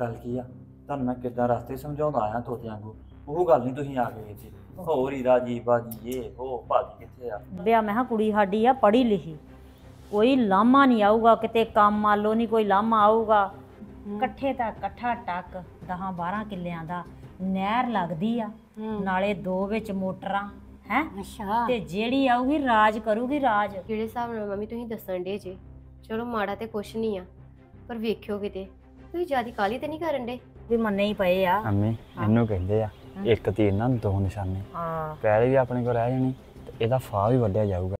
ਗੱਲ ਕੀ ਆ? ਤੁਹਾਨੂੰ ਮੈਂ ਕਿੱਦਾਂ ਰਸਤੇ ਸਮਝਾਉਂਦਾ ਆਇਆ ਤੋਤਿਆਂ ਵਾਂਗੂ? ਉਹ ਗੱਲ ਨਹੀਂ ਤੁਸੀਂ ਆ ਗਏ ਇੱਥੇ ਹੋਰ ਹੀ ਰਾਜੀ ਬਾਜੀ ਇਹ ਉਹ ਭਾਜੀ ਕਿੱਥੇ ਆ? ਵਿਆਹ ਮੈਂ ਕਿਹਾ ਕੁੜੀ ਸਾਡੀ ਆ ਪੜ੍ਹੀ ਲਿਖੀ। ਕੋਈ ਲਾਮਾ ਨਹੀਂ ਆਊਗਾ ਕਿਤੇ ਕੰਮ ਮਾਲੋ ਨਹੀਂ ਕੋਈ ਲਾਮਾ ਆਊਗਾ। ਇਕੱਠੇ ਤਾਂ ਇਕੱਠਾ ਟੱਕ 10 12 ਕਿੱਲਿਆਂ ਦਾ ਨਹਿਰ ਲੱਗਦੀ ਆ। ਨਾਲੇ ਦੋ ਵਿੱਚ ਮੋਟਰਾਂ ਹੈ? ਅੱਛਾ। ਤੇ ਜਿਹੜੀ ਆਊਗੀ ਰਾਜ ਕਰੂਗੀ ਰਾਜ। ਜਿਹੜੇ ਹਿਸਾਬ ਨਾਲ ਮੰਮੀ ਤੁਸੀਂ ਦੱਸਣ ਡੇ ਜੇ? ਚਲੋ ਮਾੜਾ ਤੇ ਕੁਛ ਨਹੀਂ ਆ ਪਰ ਵੇਖਿਓ ਕਿਤੇ। ਤੁਸੀਂ ਜਿਆਦੀ ਕਾਲੀ ਤੇ ਨਹੀਂ ਕਰਨ ਡੇ ਵੀ ਮੰਨੇ ਹੀ ਪਏ ਆ। ਅੰਮੀ ਇਹਨੂੰ ਕਹਿੰਦੇ ਆ ਇੱਕ ਤੀਰ ਨਾਲ ਦੋ ਨਿਸ਼ਾਨੇ। ਹਾਂ। ਪਹਿਲੇ ਵੀ ਆਪਣੇ ਕੋਲ ਰਹਿ ਜਾਣੀ ਤੇ ਇਹਦਾ ਫਾਹ ਵੀ ਵੱਢਿਆ ਜਾਊਗਾ।